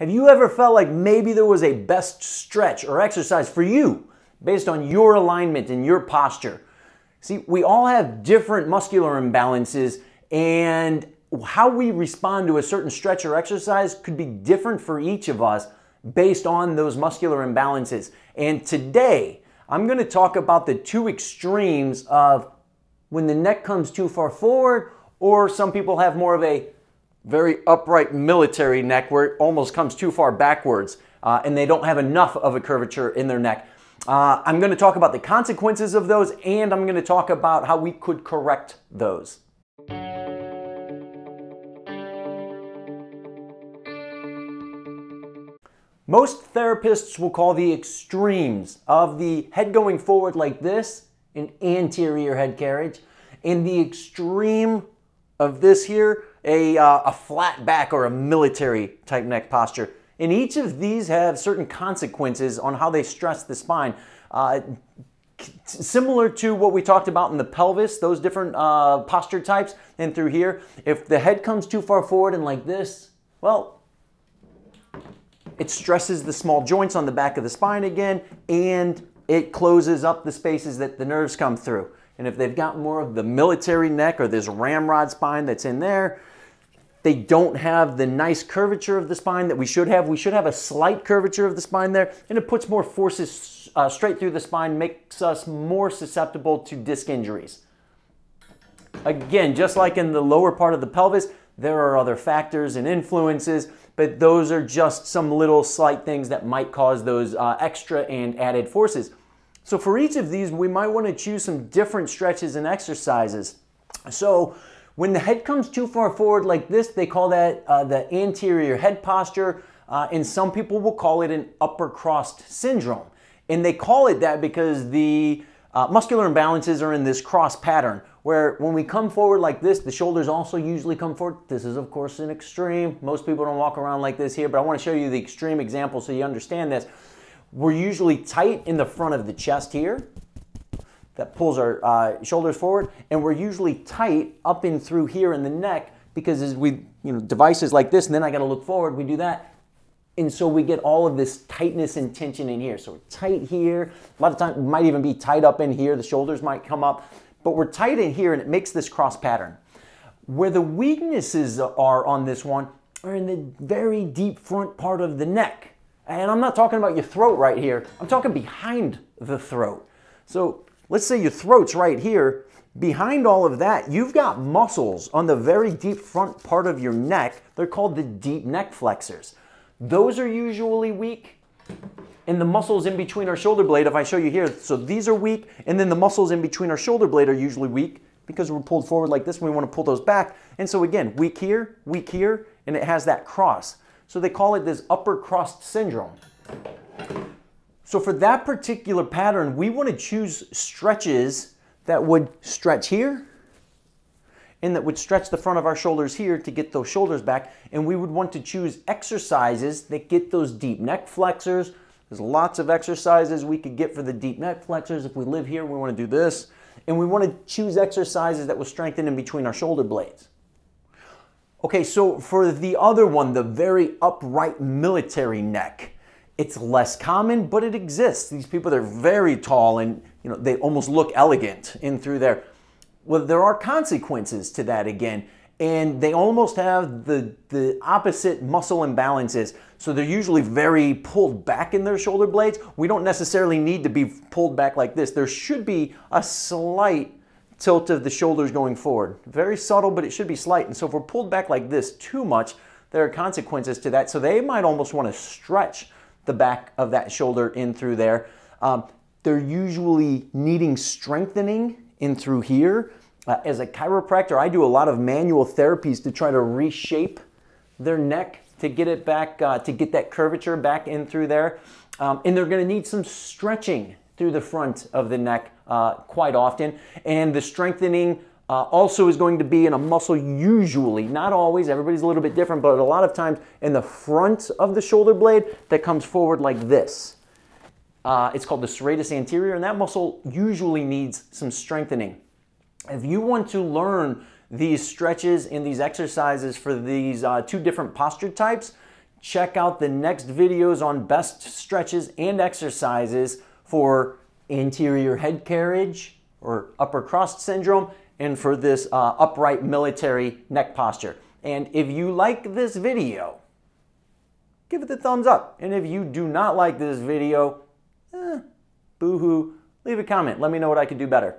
Have you ever felt like maybe there was a best stretch or exercise for you based on your alignment and your posture? See, we all have different muscular imbalances, and how we respond to a certain stretch or exercise could be different for each of us based on those muscular imbalances. And today, I'm going to talk about the two extremes of when the neck comes too far forward, or some people have more of a very upright military neck where it almost comes too far backwards uh, and they don't have enough of a curvature in their neck. Uh, I'm going to talk about the consequences of those and I'm going to talk about how we could correct those. Most therapists will call the extremes of the head going forward like this an anterior head carriage and the extreme of this here a, uh, a flat back or a military type neck posture. And each of these have certain consequences on how they stress the spine. Uh, similar to what we talked about in the pelvis, those different uh, posture types, and through here, if the head comes too far forward and like this, well, it stresses the small joints on the back of the spine again, and it closes up the spaces that the nerves come through. And if they've got more of the military neck or this ramrod spine that's in there, they don't have the nice curvature of the spine that we should have. We should have a slight curvature of the spine there, and it puts more forces uh, straight through the spine, makes us more susceptible to disc injuries. Again, just like in the lower part of the pelvis, there are other factors and influences, but those are just some little slight things that might cause those uh, extra and added forces. So for each of these, we might want to choose some different stretches and exercises. So when the head comes too far forward like this, they call that uh, the anterior head posture, uh, and some people will call it an upper crossed syndrome. And they call it that because the uh, muscular imbalances are in this cross pattern, where when we come forward like this, the shoulders also usually come forward. This is, of course, an extreme. Most people don't walk around like this here, but I want to show you the extreme example so you understand this. We're usually tight in the front of the chest here that pulls our uh, shoulders forward, and we're usually tight up in through here in the neck because as we, you know, devices like this, and then I got to look forward, we do that. And so we get all of this tightness and tension in here. So tight here. A lot of times, might even be tight up in here. The shoulders might come up, but we're tight in here, and it makes this cross pattern. Where the weaknesses are on this one are in the very deep front part of the neck. And I'm not talking about your throat right here. I'm talking behind the throat. So Let's say your throat's right here. Behind all of that, you've got muscles on the very deep front part of your neck. They're called the deep neck flexors. Those are usually weak. And the muscles in between our shoulder blade, if I show you here, so these are weak, and then the muscles in between our shoulder blade are usually weak because we're pulled forward like this and we want to pull those back. And so again, weak here, weak here, and it has that cross. So they call it this upper crossed syndrome. So for that particular pattern, we want to choose stretches that would stretch here and that would stretch the front of our shoulders here to get those shoulders back. And we would want to choose exercises that get those deep neck flexors. There's lots of exercises we could get for the deep neck flexors. If we live here, we want to do this. And we want to choose exercises that will strengthen in between our shoulder blades. Okay, so for the other one, the very upright military neck, it's less common, but it exists. These people, they're very tall and you know they almost look elegant in through there. Well, there are consequences to that again, and they almost have the, the opposite muscle imbalances. So they're usually very pulled back in their shoulder blades. We don't necessarily need to be pulled back like this. There should be a slight tilt of the shoulders going forward. Very subtle, but it should be slight. And so if we're pulled back like this too much, there are consequences to that. So they might almost want to stretch the back of that shoulder in through there. Um, they're usually needing strengthening in through here. Uh, as a chiropractor, I do a lot of manual therapies to try to reshape their neck to get it back, uh, to get that curvature back in through there. Um, and they're going to need some stretching through the front of the neck uh, quite often. And the strengthening uh, also is going to be in a muscle usually, not always, everybody's a little bit different, but a lot of times in the front of the shoulder blade that comes forward like this. Uh, it's called the serratus anterior, and that muscle usually needs some strengthening. If you want to learn these stretches and these exercises for these uh, two different posture types, check out the next videos on best stretches and exercises for anterior head carriage or upper cross syndrome and for this uh, upright military neck posture. And if you like this video, give it the thumbs up. And if you do not like this video, eh, boo-hoo, leave a comment. Let me know what I can do better.